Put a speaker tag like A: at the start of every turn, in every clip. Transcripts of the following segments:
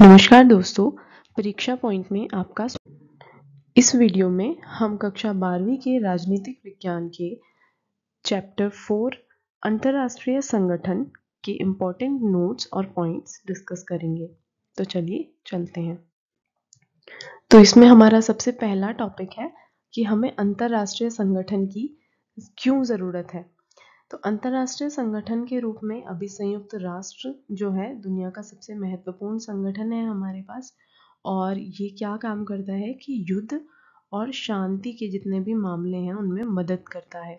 A: नमस्कार दोस्तों, परीक्षा पॉइंट में आपका इस वीडियो में हम कक्षा बारहवीं के राजनीतिक विज्ञान के चैप्टर फोर, अंतर्राष्ट्रीय संगठन के इम्पोर्टेंट नोट्स और पॉइंट्स डिस्कस करेंगे। तो चलिए चलते हैं। तो इसमें हमारा सबसे पहला टॉपिक है कि हमें अंतर्राष्ट्रीय संगठन की क्यों ज़रूरत है। तो अंतर्राष्ट्रीय संगठन के रूप में अभी संयुक्त राष्ट्र जो है, दुनिया का सबसे महत्वपूर्ण संगठन है हमारे पास। और ये क्या काम करता है कि युद्ध और शांति के जितने भी मामले हैं, उनमें मदद करता है।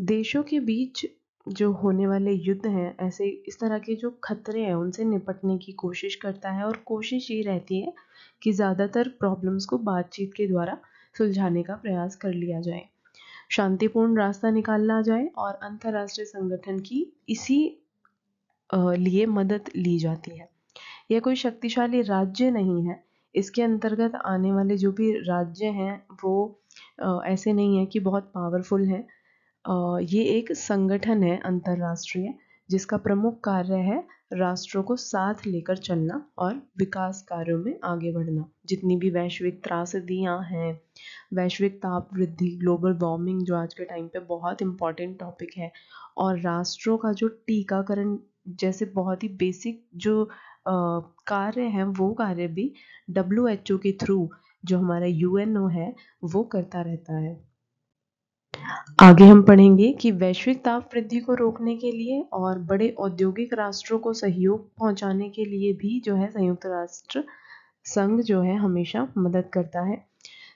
A: देशों के बीच जो होने वाले युद्ध हैं, ऐसे इस तरह के जो खतरे हैं, उनसे निपटने की कोशिश करता है। और कोशिश ये रहती है कि ज़्यादातर प्रॉब्लम्स को बातचीत के द्वारा सुलझाने का प्रयास कर लिया जाए। शांतिपूर्ण रास्ता निकाला जाए और अंतर्राष्ट्रीय संगठन की इसी लिए मदद ली जाती है। यह कोई शक्तिशाली राज्य नहीं है। इसके अंतर्गत आने वाले जो भी राज्य हैं, वो ऐसे नहीं है कि बहुत पावरफुल हैं। ये एक संगठन है अंतर्राष्ट्रीय, जिसका प्रमुख कार्य है राष्ट्रों को साथ लेकर चलना और विकास कार्यों में आगे बढ़ना। जितनी भी वैश्विक त्रासदियाँ हैं, वैश्विक ताप वृद्धि ग्लोबल वार्मिंग जो आज के टाइम पे बहुत इंपॉर्टेंट टॉपिक है, और राष्ट्रों का जो टीकाकरण जैसे बहुत ही बेसिक जो कार्य हैं, वो कार्य भी डब्ल्यू के थ्रू जो हमारा यूएनओ है, वो करता रहता है। आगे हम पढ़ेंगे कि वैश्विक ताप वृद्धि को रोकने के लिए और बड़े औद्योगिक राष्ट्रों को सहयोग पहुँचाने के लिए भी जो है संयुक्त राष्ट्र संघ जो है हमेशा मदद करता है।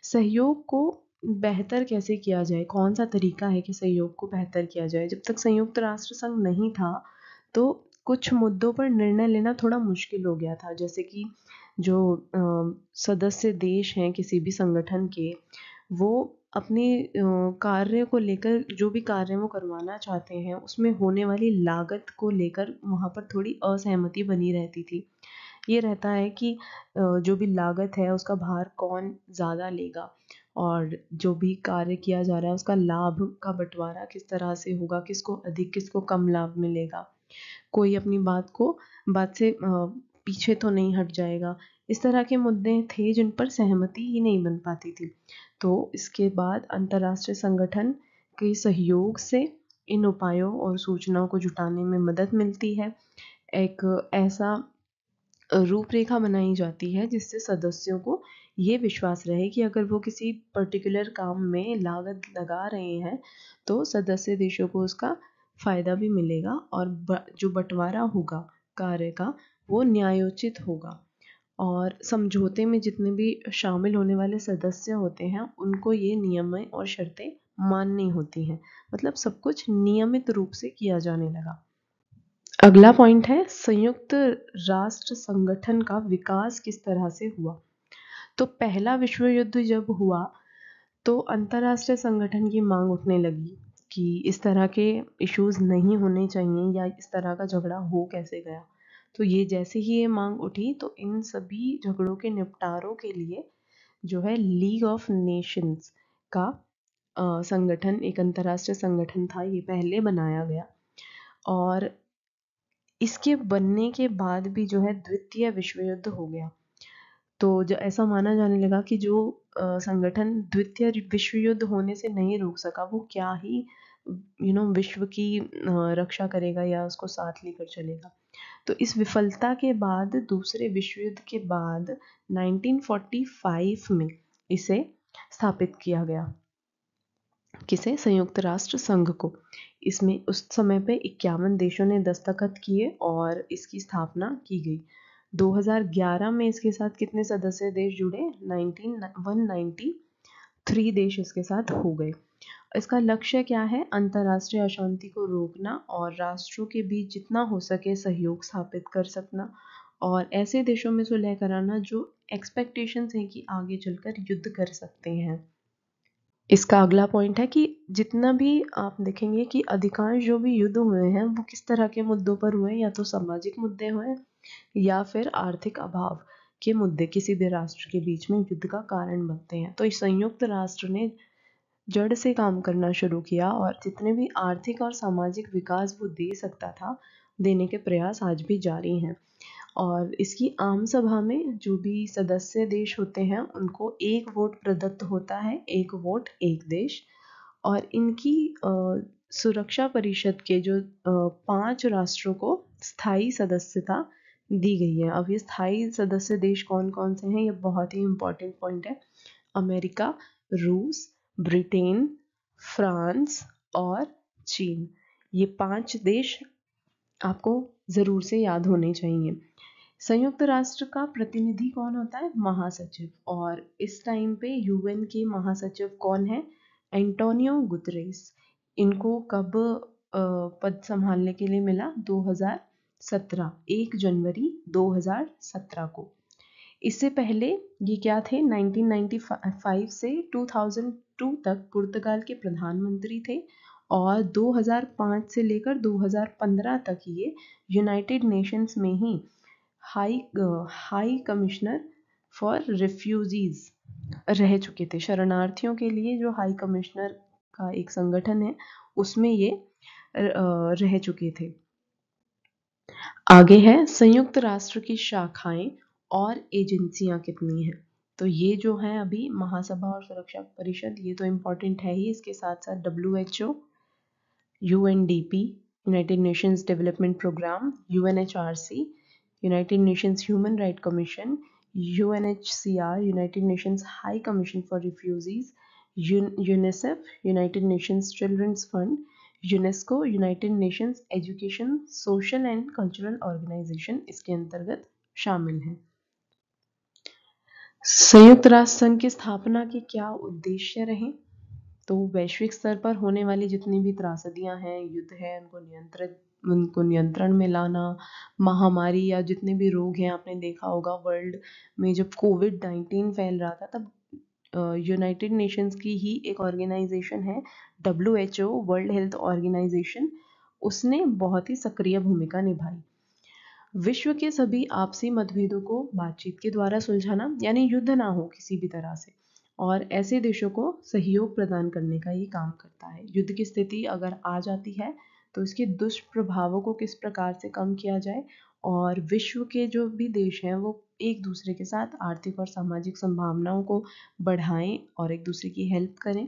A: सहयोग को बेहतर कैसे किया जाए? कौन सा तरीका है कि सहयोग को बेहतर किया जाए? जब तक संयुक्त राष्ट्र संघ नहीं था तो कुछ मुद्दों पर निर्णय लेना थोड़ा मुश्किल हो गया था। जैसे कि जो सदस्य देश हैं किसी भी संगठन के, वो अपने कार्य को लेकर, जो भी कार्य वो करवाना चाहते हैं, उसमें होने वाली लागत को लेकर वहाँ पर थोड़ी असहमति बनी रहती थी। ये रहता है कि जो भी लागत है, उसका भार कौन ज़्यादा लेगा? और जो भी कार्य किया जा रहा है, उसका लाभ का बंटवारा किस तरह से होगा? किसको अधिक, किसको कम लाभ मिलेगा? कोई अपनी बात को, बात से पीछे तो नहीं हट जाएगा। इस तरह के मुद्दे थे जिन पर सहमति ही नहीं बन पाती थी। तो इसके बाद अंतर्राष्ट्रीय संगठन के सहयोग से इन उपायों और सूचनाओं को जुटाने में मदद मिलती है। एक ऐसा रूपरेखा बनाई जाती है जिससे सदस्यों को ये विश्वास रहे कि अगर वो किसी पर्टिकुलर काम में लागत लगा रहे हैं तो सदस्य देशों को उसका फ़ायदा भी मिलेगा और जो बंटवारा होगा, कार्य का, वो न्यायोचित होगा। और समझौते में जितने भी शामिल होने वाले सदस्य होते हैं, उनको ये नियम और शर्तें माननी होती हैं। मतलब सब कुछ नियमित रूप से किया जाने लगा। अगला पॉइंट है, संयुक्त राष्ट्र संगठन का विकास किस तरह से हुआ? तो पहला विश्व युद्ध जब हुआ तो अंतर्राष्ट्रीय संगठन की मांग उठने लगी कि इस तरह के इश्यूज़ नहीं होने चाहिए या इस तरह का झगड़ा हो कैसे गया। तो ये जैसे ही ये मांग उठी तो इन सभी झगड़ों के निपटारों के लिए जो है लीग ऑफ़ नेशंस का संगठन, एक अंतर्राष्ट्रीय संगठन था, ये पहले बनाया गया। और इसके बनने के बाद भी जो है द्वितीय विश्व युद्ध हो गया। तो जो, ऐसा माना जाने लगा कि जो संगठन द्वितीय विश्व युद्ध होने से नहीं रोक सका, वो क्या ही यू नो विश्व की रक्षा करेगा या उसको साथ लेकर चलेगा। तो इस विफलता के बाद, दूसरे विश्व युद्ध के बाद 1945 में इसे स्थापित किया गया। किसे? संयुक्त राष्ट्र संघ को। इसमें उस समय पे इक्यावन देशों ने दस्तखत किए और इसकी स्थापना की गई। 2011 में इसके साथ कितने सदस्य देश जुड़े? 19 देश इसके साथ हो गए। इसका लक्ष्य क्या है? अंतर्राष्ट्रीय अशांति को रोकना और राष्ट्रों के बीच जितना हो सके सहयोग स्थापित कर सकना और ऐसे देशों में सुलह कराना जो एक्सपेक्टेशंस हैं कि आगे चलकर युद्ध कर सकते हैं। इसका अगला पॉइंट है कि जितना भी आप देखेंगे कि अधिकांश जो भी युद्ध हुए हैं, वो किस तरह के मुद्दों पर हुए या तो सामाजिक मुद्दे हुए या फिर आर्थिक अभाव के मुद्दे किसी भी राष्ट्र के बीच में युद्ध का कारण बनते हैं। तो संयुक्त राष्ट्र ने जड़ से काम करना शुरू किया और जितने भी आर्थिक और सामाजिक विकास वो दे सकता था, देने के प्रयास आज भी जारी हैं। और इसकी आम सभा में जो भी सदस्य देश होते हैं, उनको एक वोट प्रदत्त होता है, एक वोट एक देश। और इनकी सुरक्षा परिषद के जो पाँच राष्ट्रों को स्थायी सदस्यता दी गई है। अब ये स्थायी सदस्य देश कौन कौन से हैं, ये बहुत ही इम्पोर्टेंट पॉइंट है। अमेरिका, रूस ब्रिटेन, फ्रांस और चीन। ये पाँच देश आपको ज़रूर से याद होने चाहिए। संयुक्त राष्ट्र का प्रतिनिधि कौन होता है? महासचिव। और इस टाइम पे यूएन के महासचिव कौन है? एंटोनियो गुतरेस इनको कब पद संभालने के लिए मिला? 2017 एक जनवरी 2017 को। इससे पहले ये क्या थे? 1995 से 2002 तक पुर्तगाल के प्रधानमंत्री थे और 2005 से लेकर 2015 तक ये यूनाइटेड नेशंस में ही high high commissioner for refugees रह चुके थे। शरणार्थियों के लिए जो हाई कमिश्नर का एक संगठन है, उसमें ये रह चुके थे। आगे है, संयुक्त राष्ट्र की शाखाएँ और एजेंसियाँ कितनी हैं। तो ये जो है अभी महासभा और सुरक्षा परिषद, ये तो इम्पोर्टेंट है ही। इसके साथ साथ W H O U N D P United Nations Development Programme U N H R C United Nations Human Right Commission U N H C R United Nations High Commission for Refugees UNICEF United Nations Children's Fund UNESCO United Nations Education Social and Cultural Organisation इसके अंतर्गत शामिल हैं। संयुक्त राष्ट्र संघ की स्थापना के क्या उद्देश्य रहे? तो वैश्विक स्तर पर होने वाली जितनी भी त्रासदियाँ हैं, युद्ध है, उनको नियंत्रित, उनको नियंत्रण में लाना, महामारी या जितने भी रोग हैं, आपने देखा होगा, वर्ल्ड में जब कोविड नाइन्टीन फैल रहा था, तब यूनाइटेड नेशंस की ही एक ऑर्गेनाइजेशन है, W H O, World Health Organisation, उसने बहुत ही सक्रिय भूमिका निभाई। विश्व के सभी आपसी मतभेदों को बातचीत के द्वारा सुलझाना, यानी युद्ध ना हो किसी भी तरह से, और ऐसे देशों को सहयोग प्रदान करने का ये काम करता है। युद्ध की स्थिति अगर आ जाती है तो इसके दुष्प्रभावों को किस प्रकार से कम किया जाए, और विश्व के जो भी देश हैं, वो एक दूसरे के साथ आर्थिक और सामाजिक संभावनाओं को बढ़ाएँ और एक दूसरे की हेल्प करें।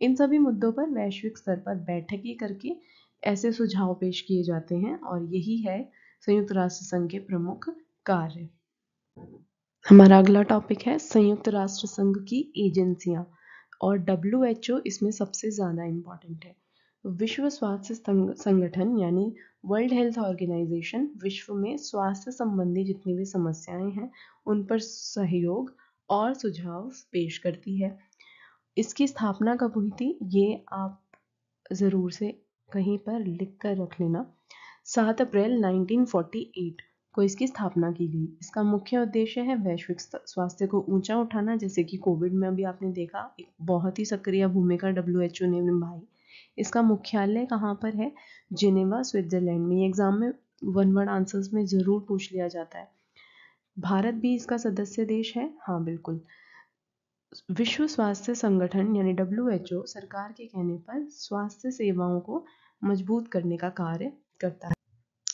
A: इन सभी मुद्दों पर वैश्विक स्तर पर बैठकें करके ऐसे सुझाव पेश किए जाते हैं, और यही है संयुक्त राष्ट्र संघ के प्रमुख कार्य। हमारा अगला टॉपिक है संयुक्त राष्ट्र संघ की एजेंसियाँ और WHO इसमें सबसे ज़्यादा इंपॉर्टेंट है। विश्व स्वास्थ्य संगठन यानी वर्ल्ड हेल्थ ऑर्गेनाइजेशन विश्व में स्वास्थ्य संबंधी जितनी भी समस्याएँ हैं, उन पर सहयोग और सुझाव पेश करती है। इसकी स्थापना कब हुई थी, ये आप ज़रूर से कहीं पर लिख कर रख लेना। सात अप्रैल 1948 को इसकी स्थापना की गई। इसका मुख्य उद्देश्य है वैश्विक स्वास्थ्य को ऊँचा उठाना, जैसे कि कोविड में अभी आपने देखा, एक बहुत ही सक्रिय भूमिका डब्ल्यूएचओ ने निभाई। इसका मुख्यालय कहाँ पर है? जिनेवा, स्विट्जरलैंड में। एग्ज़ाम में वन वर्ड आंसर्स में ज़रूर पूछ लिया जाता है। भारत भी इसका सदस्य देश है? हाँ बिल्कुल। विश्व स्वास्थ्य संगठन, यानी डब्ल्यू सरकार के कहने पर स्वास्थ्य सेवाओं को मज़बूत करने का कार्य करता है।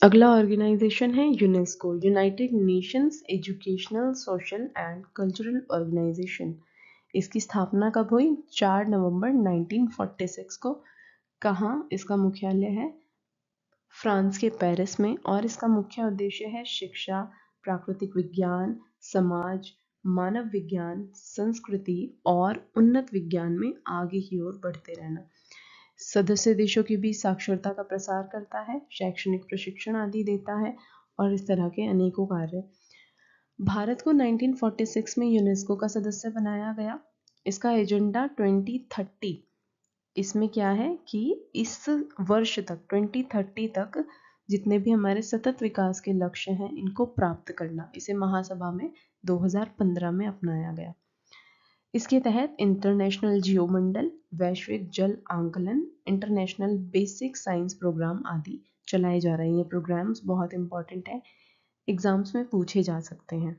A: अगला ऑर्गेनाइजेशन है UNESCO, United Nations Educational, Social and Cultural Organisation. इसकी स्थापना कब हुई? 4 नवंबर 1946 को। कहाँ इसका मुख्यालय है? फ्रांस के पेरिस में। और इसका मुख्य उद्देश्य है शिक्षा, प्राकृतिक विज्ञान, समाज, मानव विज्ञान, संस्कृति और उन्नत विज्ञान में आगे की ओर बढ़ते रहना। सदस्य देशों के बीच साक्षरता का प्रसार करता है, शैक्षणिक प्रशिक्षण आदि देता है और इस तरह के अनेकों कार्य। भारत को 1946 में यूनेस्को का सदस्य बनाया गया। इसका एजेंडा 2030 इसमें क्या है कि इस वर्ष तक 2030 तक जितने भी हमारे सतत विकास के लक्ष्य हैं, इनको प्राप्त करना इसे महासभा में 2015 में अपनाया गया। इसके तहत इंटरनेशनल जियोमंडल वैश्विक जल आंकलन इंटरनेशनल बेसिक साइंस प्रोग्राम आदि चलाए जा रहे हैं। ये प्रोग्राम्स बहुत इंपॉर्टेंट है। एग्ज़ाम्स में पूछे जा सकते हैं।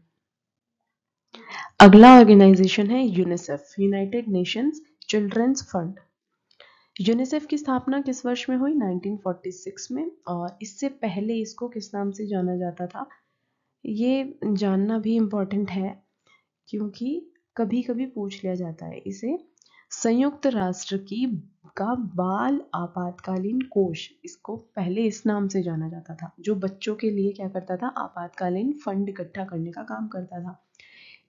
A: अगला ऑर्गेनाइजेशन है UNICEF United Nations Children's Fund UNICEF की स्थापना किस वर्ष में हुई? 1946 में। और इससे पहले इसको किस नाम से जाना जाता था? ये जानना भी इम्पोर्टेंट है, क्योंकि कभी कभी पूछ लिया जाता है इसे संयुक्त राष्ट्र की, का बाल आपातकालीन कोष। इसको पहले इस नाम से जाना जाता था, जो बच्चों के लिए क्या करता था? आपातकालीन फंड इकट्ठा करने का काम करता था।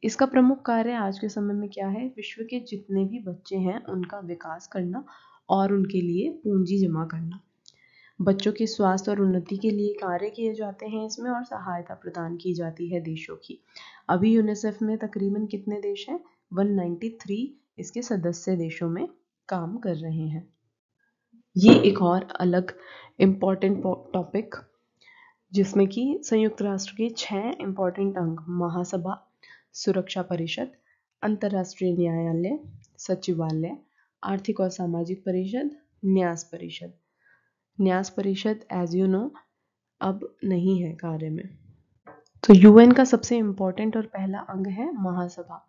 A: इसका प्रमुख कार्य आज के समय में क्या है? विश्व के जितने भी बच्चे हैं, उनका विकास करना और उनके लिए पूंजी जमा करना। बच्चों के स्वास्थ्य और उन्नति के लिए कार्य किए जाते हैं इसमें और सहायता प्रदान की जाती है देशों की। अभी यूनिसेफ में तकरीबन कितने देश हैं? 193 इसके सदस्य देशों में काम कर रहे हैं। ये एक और अलग इंपॉर्टेंट टॉपिक जिसमें कि संयुक्त राष्ट्र के छह इंपॉर्टेंट अंग, महासभा, सुरक्षा परिषद, अंतर्राष्ट्रीय न्यायालय, सचिवालय, आर्थिक और सामाजिक परिषद, न्यास परिषद। न्यास परिषद एज यू नो अब नहीं है कार्य में। तो यूएन का सबसे इम्पोर्टेंट और पहला अंग है महासभा।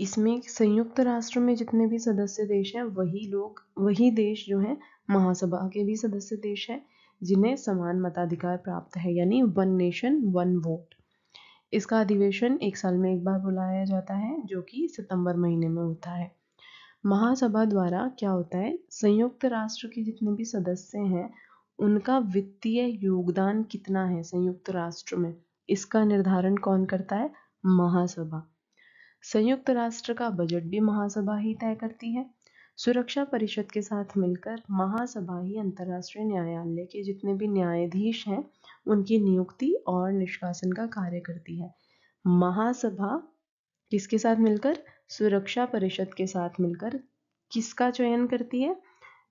A: इसमें संयुक्त राष्ट्र में जितने भी सदस्य देश हैं, वही लोग, वही देश जो हैं, महासभा के भी सदस्य देश हैं, जिन्हें समान मताधिकार प्राप्त है, यानी वन नेशन वन वोट इसका अधिवेशन एक साल में एक बार बुलाया जाता है, जो कि सितंबर महीने में होता है। महासभा द्वारा क्या होता है, संयुक्त राष्ट्र के जितने भी सदस्य हैं, उनका वित्तीय योगदान कितना है संयुक्त राष्ट्र में? इसका निर्धारण कौन करता है? महासभा। संयुक्त राष्ट्र का बजट भी महासभा ही तय करती है। सुरक्षा परिषद के साथ मिलकर महासभा ही अंतर्राष्ट्रीय न्यायालय के जितने भी न्यायाधीश हैं, उनकी नियुक्ति और निष्कासन का कार्य करती है। महासभा किसके साथ मिलकर? सुरक्षा परिषद के साथ मिलकर किसका चयन करती है?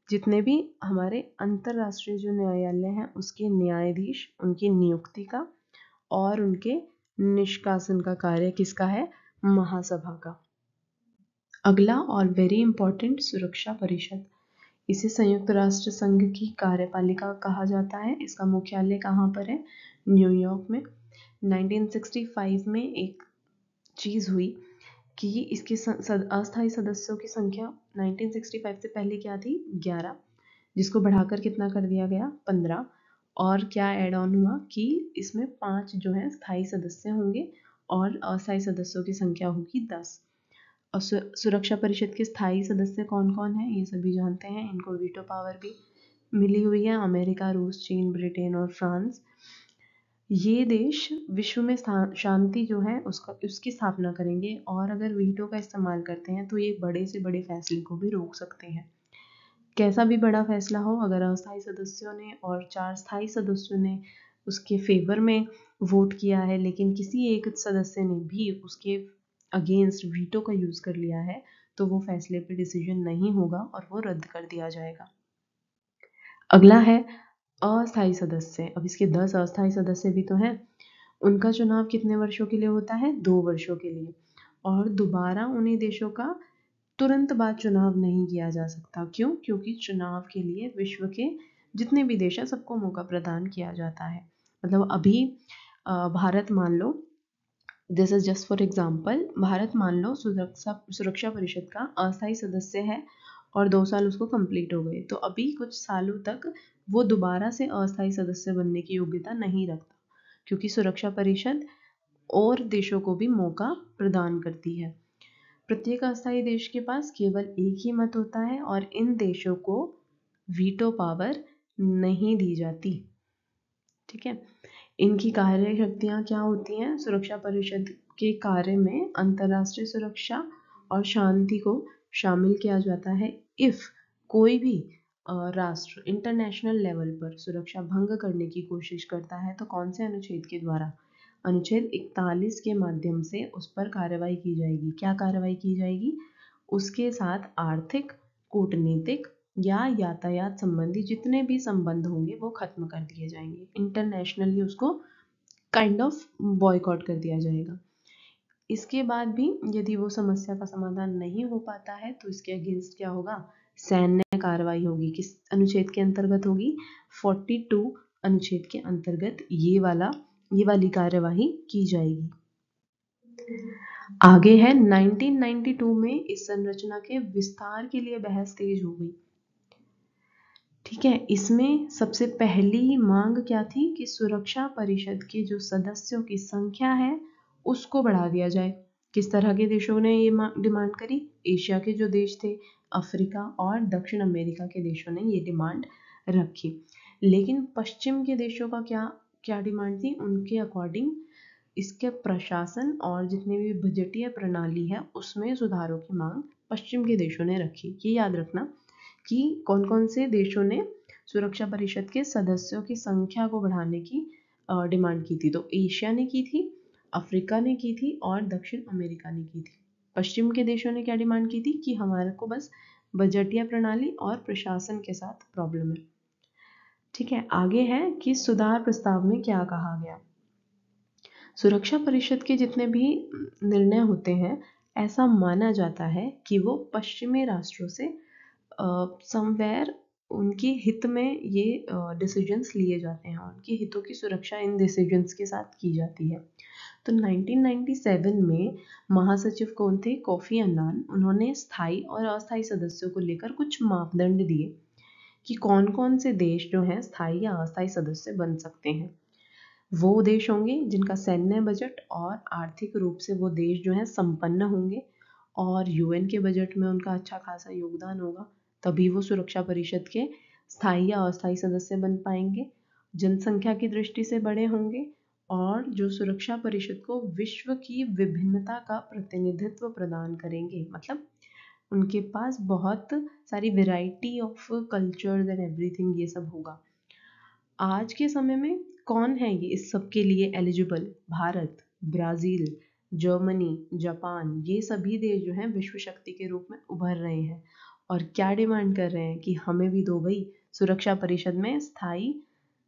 A: जितने भी हमारे अंतर्राष्ट्रीय जो न्यायालय हैं, उसके न्यायाधीश, उनकी नियुक्ति का और उनके निष्कासन का कार्य किसका है? महासभा का। अगला और वेरी इंपॉर्टेंट सुरक्षा परिषद। इसे संयुक्त राष्ट्र संघ की कार्यपालिका कहा जाता है। इसका मुख्यालय कहाँ पर है? न्यूयॉर्क में। 1965 में एक चीज़ हुई। कि इसके अस्थायी सदस्यों की संख्या 1965 से पहले क्या थी? 11 जिसको बढ़ाकर कितना कर दिया गया? 15 और क्या ऐड ऑन हुआ कि इसमें पाँच जो है स्थायी सदस्य होंगे और अस्थायी सदस्यों की संख्या होगी 10 और सुरक्षा परिषद के स्थायी सदस्य कौन कौन हैं? ये सभी जानते हैं। इनको वीटो पावर भी मिली हुई है। अमेरिका, रूस, चीन, ब्रिटेन और फ्रांस। ये देश विश्व में शांति जो है, उसका, उसकी स्थापना करेंगे और अगर वीटो का इस्तेमाल करते हैं तो ये बड़े से बड़े फैसले को भी रोक सकते हैं। कैसा भी बड़ा फैसला हो, अगर अस्थायी सदस्यों ने और चार स्थायी सदस्यों ने उसके फेवर में वोट किया है, लेकिन किसी एक सदस्य ने भी उसके अगेंस्ट वीटो का यूज़ कर लिया है तो वो फैसले पे डिसीज़न नहीं होगा और वो रद्द कर दिया जाएगा। अगला है अस्थायी सदस्य। अब इसके दस अस्थायी सदस्य भी तो हैं। उनका चुनाव कितने वर्षों के लिए होता है? दो वर्षों के लिए। और दोबारा उन्हीं देशों का तुरंत बाद चुनाव नहीं किया जा सकता। क्यों? क्योंकि चुनाव के लिए विश्व के जितने भी देश हैं, सबको मौका प्रदान किया जाता है। मतलब अभी भारत मान लो this is just for example Bharat मान लो सुरक्षा सुरक्षा परिषद का अस्थायी सदस्य है और दो साल उसको कंप्लीट हो गए। तो अभी कुछ सालों तक वो दोबारा से अस्थायी सदस्य बनने की योग्यता नहीं रखता, क्योंकि सुरक्षा परिषद और देशों को भी मौका प्रदान करती है। प्रत्येक अस्थायी देश के पास केवल एक ही मत होता है और इन देशों को वीटो पावर नहीं दी जाती। ठीक है? इनकी कार्य शक्तियाँ क्या होती हैं? सुरक्षा परिषद के कार्य में अंतर्राष्ट्रीय सुरक्षा और शांति को शामिल किया जाता है। इफ़ कोई भी राष्ट्र इंटरनेशनल लेवल पर सुरक्षा भंग करने की कोशिश करता है तो कौन से अनुच्छेद के द्वारा? अनुच्छेद 41 के माध्यम से उस पर कार्रवाई की जाएगी। क्या कार्रवाई की जाएगी? उसके साथ आर्थिक, कूटनीतिक या यातायात संबंधी जितने भी संबंध होंगे, वो खत्म कर दिए जाएँगे। इंटरनेशनली उसको काइंड ऑफ़ बॉयकॉट कर दिया जाएगा। इसके बाद भी यदि वो समस्या का समाधान नहीं हो पाता है तो इसके अगेंस्ट क्या होगा? सैन्य कार्रवाई होगी, किस अनुच्छेद के अंतर्गत होगी? 42 अनुच्छेद के अंतर्गत ये वाला, ये वाली कार्यवाही की जाएगी। आगे है 1992 में इस संरचना के विस्तार के लिए बहस तेज हो गई। ठीक है, इसमें सबसे पहली मांग क्या थी कि सुरक्षा परिषद के जो सदस्यों की संख्या है, उसको बढ़ा दिया जाए। किस तरह के देशों ने ये डिमांड करी? एशिया के जो देश थे, अफ्रीका और दक्षिण अमेरिका के देशों ने ये डिमांड रखी। लेकिन पश्चिम के देशों का क्या क्या डिमांड थी? उनके अकॉर्डिंग इसके प्रशासन और जितनी भी बजटीय प्रणाली है, उसमें सुधारों की मांग पश्चिम के देशों ने रखी। ये याद रखना कि कौन कौन से देशों ने सुरक्षा परिषद के सदस्यों की संख्या को बढ़ाने की डिमांड की थी। तो एशिया ने की थी अफ्रीका ने की थी और दक्षिण अमेरिका ने की थी। पश्चिम के देशों ने क्या डिमांड की थी? कि हमारे को बस बजटीय प्रणाली और प्रशासन के साथ प्रॉब्लम है। ठीक है, आगे है कि सुधार प्रस्ताव में क्या कहा गया। सुरक्षा परिषद के जितने भी निर्णय होते हैं, ऐसा माना जाता है कि वो पश्चिमी राष्ट्रों से समवेयर उनके हित में ये डिसीजंस लिए जाते हैं उनके हितों की सुरक्षा इन डिसीजंस के साथ की जाती है। तो 1997 में महासचिव कौन थे? Kofi Annan. उन्होंने स्थायी और अस्थायी सदस्यों को लेकर कुछ मापदंड दिए कि कौन कौन से देश जो हैं स्थायी या अस्थायी सदस्य बन सकते हैं। वो देश होंगे जिनका सैन्य बजट और आर्थिक रूप से वो देश जो है संपन्न होंगे और यूएन के बजट में उनका अच्छा खासा योगदान होगा। तभी वो सुरक्षा परिषद के स्थायी या अस्थायी सदस्य बन पाएँगे। जनसंख्या की दृष्टि से बड़े होंगे और जो सुरक्षा परिषद को विश्व की विभिन्नता का प्रतिनिधित्व प्रदान करेंगे। मतलब उनके पास बहुत सारी variety of cultures and everything ये सब होगा। आज के समय में कौन है ये इस सब के लिए eligible Bharat, Brazil, Germany, Japan, ये सभी देश जो हैं विश्व शक्ति के रूप में उभर रहे हैं। और क्या डिमांड कर रहे हैं कि हमें भी दो भाई सुरक्षा परिषद में स्थायी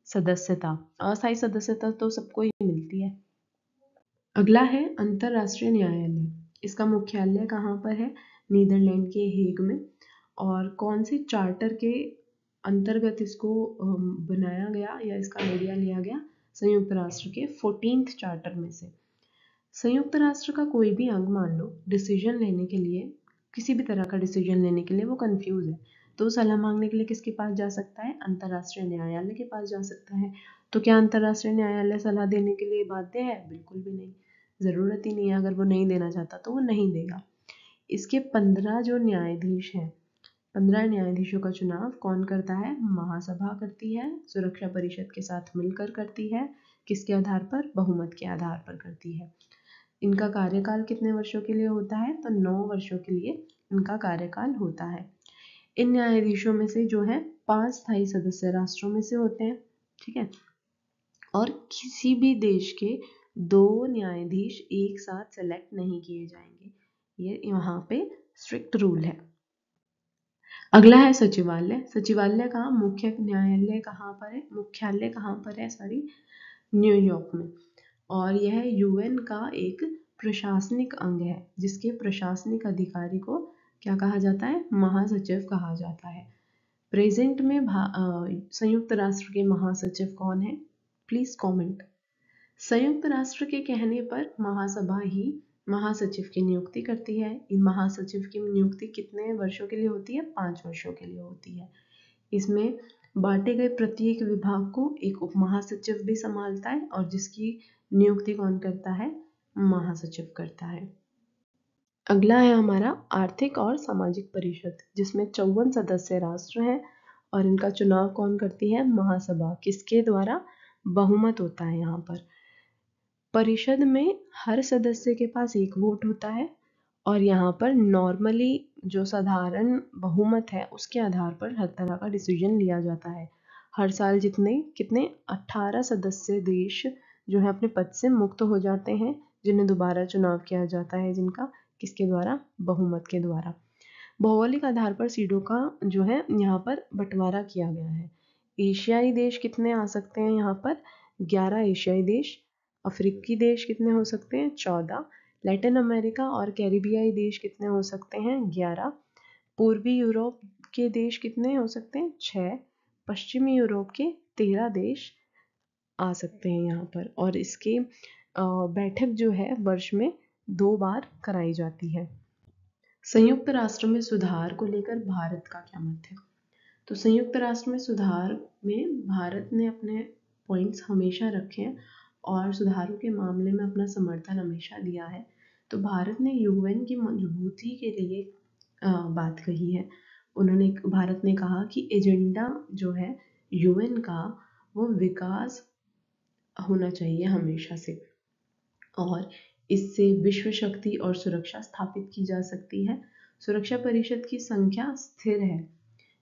A: सदस्यता, अस्थायी सदस्यता तो सबको ही मिलती है। अगला है अंतरराष्ट्रीय न्यायालय। इसका मुख्यालय कहाँ पर है? नीदरलैंड के हेग में। और कौन से चार्टर के अंतर्गत इसको बनाया गया या इसका आइडिया लिया गया? संयुक्त राष्ट्र के फोर्टीन चार्टर में से। संयुक्त राष्ट्र का कोई भी अंग मान लो डिसीज़न लेने के लिए, किसी भी तरह का डिसीज़न लेने के लिए वो कंफ्यूज है। तो सलाह मांगने के लिए किसके पास जा सकता है? अंतर्राष्ट्रीय न्यायालय के पास जा सकता है। तो क्या अंतर्राष्ट्रीय न्यायालय सलाह देने के लिए बाध्य है? बिल्कुल भी नहीं। ज़रूरत ही नहीं है अगर वो नहीं देना चाहता तो वो नहीं देगा। इसके पंद्रह जो न्यायाधीश हैं, पंद्रह न्यायाधीशों का चुनाव कौन करता है? महासभा करती है, सुरक्षा परिषद के साथ मिलकर करती है। किसके आधार पर? बहुमत के आधार पर करती है। इनका कार्यकाल कितने वर्षों के लिए होता है? तो नौ वर्षों के लिए इनका कार्यकाल होता है। इन न्यायाधीशों में से जो है, पाँच स्थायी सदस्य राष्ट्रों में से होते हैं, ठीक है? और किसी भी देश के दो न्यायाधीश एक साथ सेलेक्ट नहीं किए जाएँगे। ये यहाँ पे स्ट्रिक्ट रूल है। अगला है सचिवालय। सचिवालय कहाँ? मुख्य न्यायालय कहाँ पर है? मुख्यालय कहाँ पर है? सॉरी न्यूयॉर्क में। और यह यूएन का एक प्रशासनिक अंग है, जिसके प्रशासनिक अधिकारी को क्या कहा जाता है? महासचिव कहा जाता है। प्रेजेंट में संयुक्त राष्ट्र के महासचिव कौन है? प्लीज़ कमेंट संयुक्त राष्ट्र के कहने पर महासभा ही महासचिव की नियुक्ति करती है। इन महासचिव की नियुक्ति कितने वर्षों के लिए होती है? पाँच वर्षों के लिए होती है। इसमें बांटे गए प्रत्येक विभाग को एक उप महासचिव भी संभालता है और जिसकी नियुक्ति कौन करता है? महासचिव करता है। अगला है हमारा आर्थिक और सामाजिक परिषद, जिसमें चौवन सदस्य राष्ट्र हैं और इनका चुनाव कौन करती है? महासभा। किसके द्वारा? बहुमत होता है यहाँ पर। परिषद में हर सदस्य के पास एक वोट होता है और यहाँ पर नॉर्मली जो साधारण बहुमत है, उसके आधार पर हर तरह का डिसीज़न लिया जाता है। हर साल जितने, कितने? 18 सदस्य देश जो है, अपने पद से मुक्त हो जाते हैं, जिन्हें दोबारा चुनाव किया जाता है, जिनका किसके द्वारा? बहुमत के द्वारा। भौगोलिक आधार पर सीटों का जो है, यहाँ पर बंटवारा किया गया है। एशियाई देश कितने आ सकते हैं यहाँ पर? ग्यारह एशियाई देश। अफ्रीकी देश कितने हो सकते हैं? चौदह। लैटिन अमेरिका और कैरिबियाई देश कितने हो सकते हैं? ग्यारह। पूर्वी यूरोप के देश कितने हो सकते हैं? छः पश्चिमी यूरोप के तेरह देश आ सकते हैं यहाँ पर। और इसकी बैठक जो है वर्ष में दो बार कराई जाती है। संयुक्त राष्ट्र में सुधार को लेकर भारत का क्या मत है? तो संयुक्त राष्ट्र में सुधार में भारत ने अपने पॉइंट्स हमेशा रखे हैं और सुधारों के मामले में अपना समर्थन हमेशा दिया है। तो भारत ने यूएन की मजबूती के लिए बात कही है। उन्होंने, भारत ने कहा कि एजेंडा जो है यूएन का, वो विकास होना चाहिए हमेशा से। और इससे विश्व शक्ति और सुरक्षा स्थापित की जा सकती है। सुरक्षा परिषद की संख्या स्थिर है,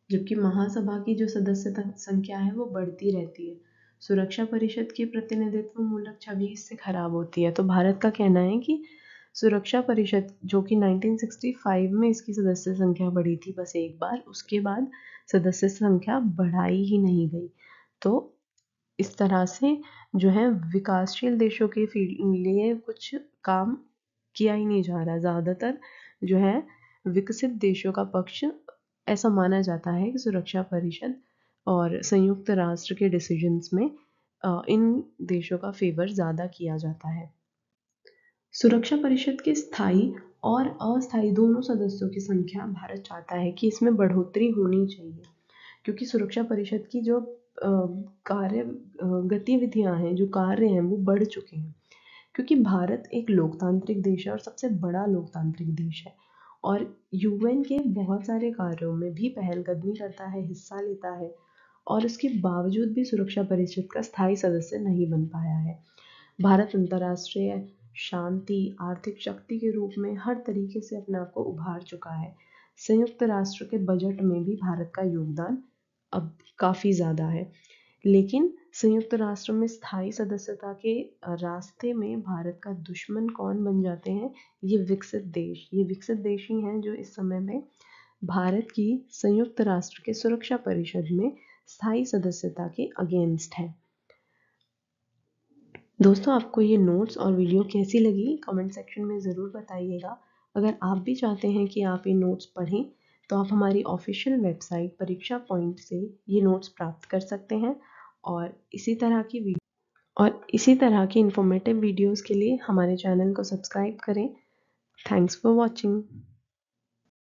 A: जबकि महासभा की जो सदस्य संख्या है वो बढ़ती रहती है। सुरक्षा परिषद की प्रतिनिधित्व मूलक छवि इससे खराब होती है। तो भारत का कहना है कि सुरक्षा परिषद, जो कि 1965 में इसकी सदस्य संख्या बढ़ी थी बस एक बार, उसके बाद सदस्य संख्या बढ़ाई ही नहीं गई। तो इस तरह से जो है विकासशील देशों के लिए कुछ काम किया ही नहीं जा रहा। ज़्यादातर जो है, विकसित देशों का पक्ष ऐसा माना जाता है कि सुरक्षा परिषद और संयुक्त राष्ट्र के डिसीजंस में इन देशों का फेवर ज़्यादा किया जाता है। सुरक्षा परिषद के स्थायी और अस्थायी दोनों सदस्यों की संख्या भारत चाहता है कि इसमें बढ़ोतरी होनी चाहिए, क्योंकि सुरक्षा परिषद की जो कार्य गतिविधियाँ हैं, जो कार्य हैं, वो बढ़ चुके हैं। क्योंकि भारत एक लोकतांत्रिक देश है और सबसे बड़ा लोकतांत्रिक देश है। और यूएन के बहुत सारे कार्यों में भी पहलकदमी करता है, हिस्सा लेता है और उसके बावजूद भी सुरक्षा परिषद का स्थायी सदस्य नहीं बन पाया है। भारत अंतर्राष्ट्रीय शांति, आर्थिक शक्ति के रूप में हर तरीके से अपने आप को उभार चुका है। संयुक्त राष्ट्र के बजट में भी भारत का योगदान अब काफ़ी ज़्यादा है। लेकिन संयुक्त राष्ट्र में स्थायी सदस्यता के रास्ते में भारत का दुश्मन कौन बन जाते हैं? ये विकसित देश, ये विकसित देश ही हैं जो इस समय में भारत की संयुक्त राष्ट्र के सुरक्षा परिषद में स्थायी सदस्यता के अगेंस्ट है। दोस्तों, आपको ये नोट्स और वीडियो कैसी लगी? कमेंट सेक्शन में ज़रूर बताइएगा। अगर आप भी चाहते हैं कि आप ये नोट्स पढ़ें तो आप हमारी ऑफिशियल वेबसाइट परीक्षा पॉइंट से ये नोट्स प्राप्त कर सकते हैं। और इसी तरह की और इसी तरह की इंफॉर्मेटिव वीडियोस के लिए हमारे चैनल को सब्सक्राइब करें। Thanks for watching